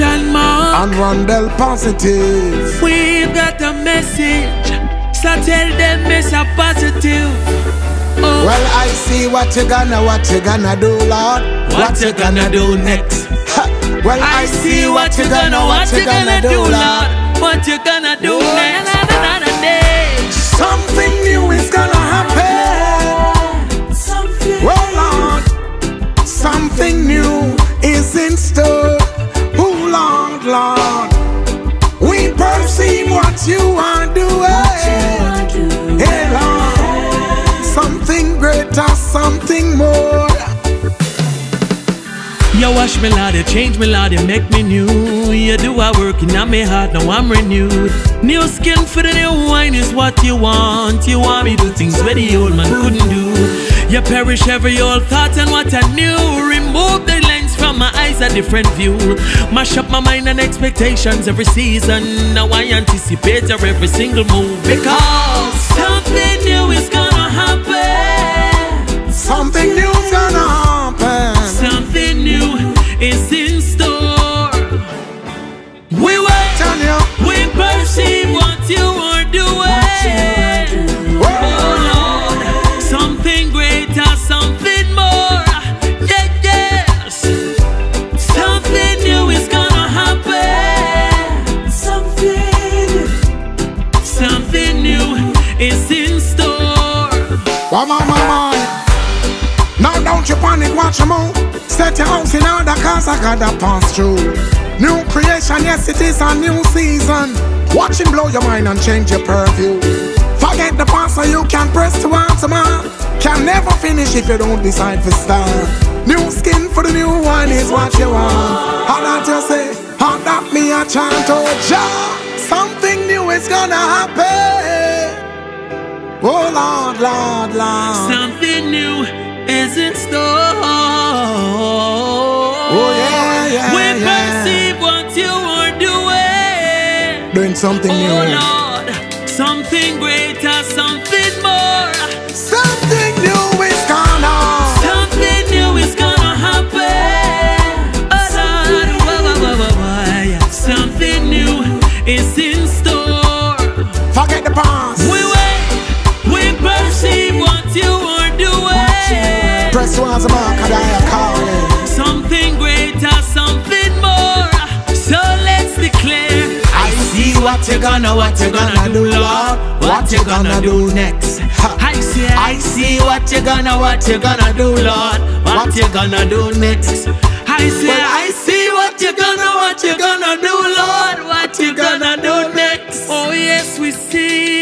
and Rondell Positive. We've got a message, so tell them it's a positive. Oh, Well, I see what you gonna, what you gonna do, Lord. what you're gonna do next? Ha. Well, I see what you're gonna, what you're gonna do, Lord. What you gonna what you are doing. Hey Lord, something greater, something more. You wash me, Lord, you change me, Lord, you make me new. You do a work in my heart, now I'm renewed. New skin for the new wine is what you want. You want me do things where the old man couldn't do. You perish every old thought and what I knew. Remove the lens from my eyes, a different view. Mash up my mind and expectations every season. Now I anticipate your every single move because something new is gonna happen. Something new's gonna happen. Something new is in is in store. More, one more. Now don't you panic, watch your move. Set your house in order, cause I gotta pass through. New creation, yes, it is a new season. Watch him blow your mind and change your purview. Forget the past so you can press to answer man. Can never finish if you don't decide to start. New skin for the new one is what you want. How that you say, how that me a chant, oh Jah. Something new is gonna happen. Oh Lord, Lord, Lord. Something new is in store. Oh, yeah, yeah, We yeah. perceive what you are doing. Doing something Oh new. Lord, something greater, something more. Press one's a mark and I calling. Something greater, something more. So let's declare. I see what you gonna, what you gonna do, Lord. What you're gonna do next? I see, I see what you gonna, what you gonna do, Lord. What you're gonna do next? I see, I see what you're gonna, what you're gonna do, Lord. What you're gonna do next? Oh yes, we see